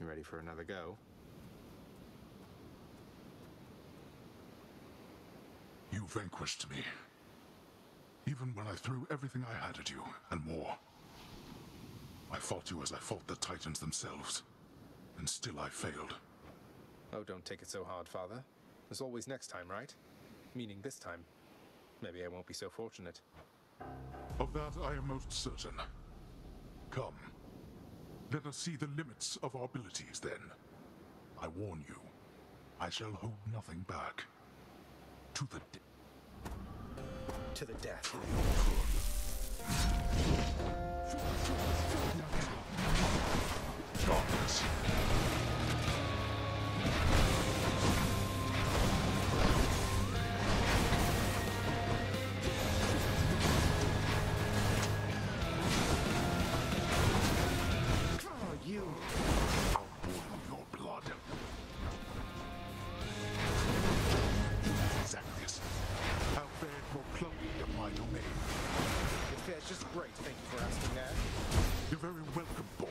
You ready for another go? You vanquished me. Even when I threw everything I had at you, and more. I fought you as I fought the Titans themselves. And still I failed. Oh, don't take it so hard, Father. There's always next time, right? Meaning this time. Maybe I won't be so fortunate. Of that I am most certain. Come. Let us see the limits of our abilities then. I warn you, I shall hold nothing back. To the To the death. My domain? It fares just great, thank you for asking that. You're very welcome, boy.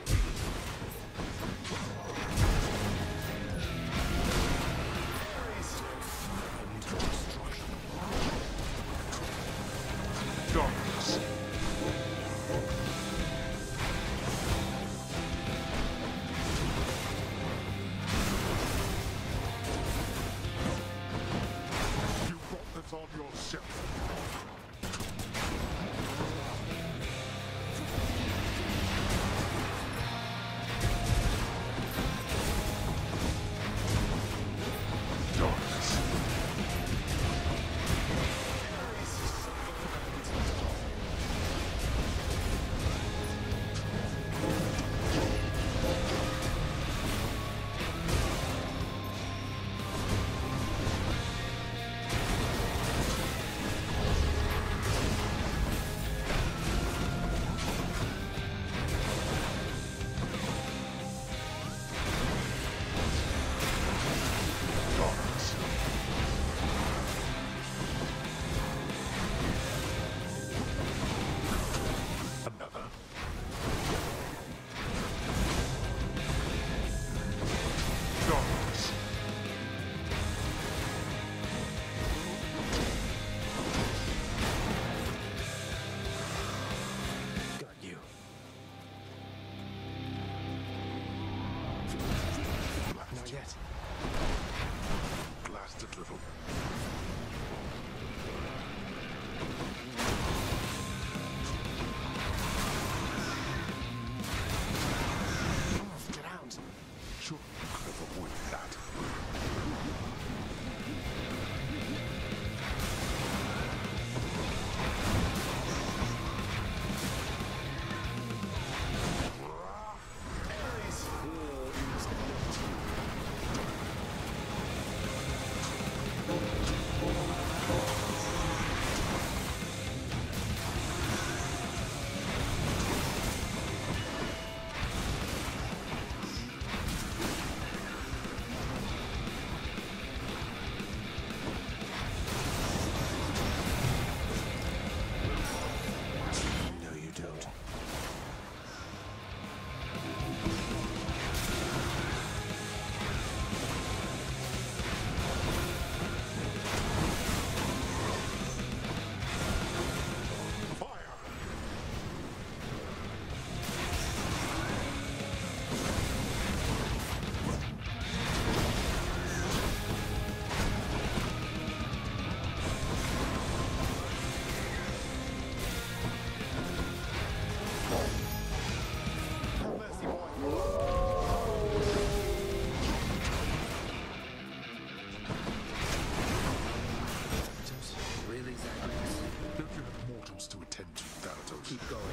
Keep going.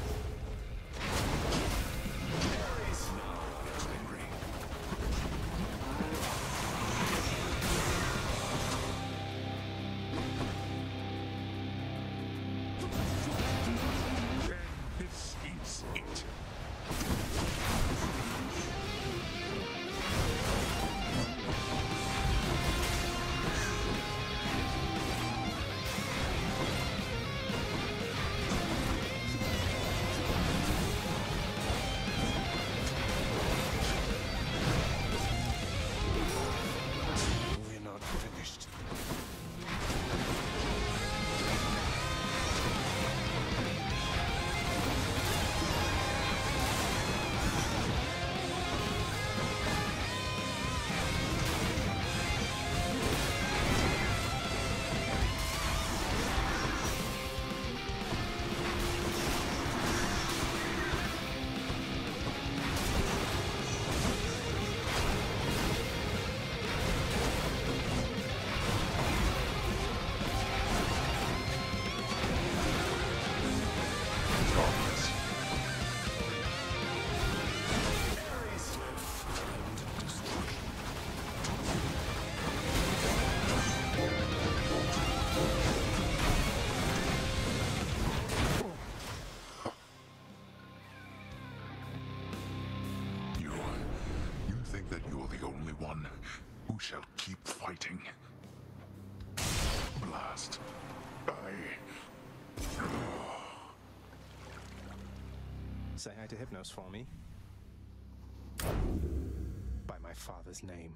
Think that you're the only one who shall keep fighting? Blast. I. Say hi to Hypnos for me. By my father's name.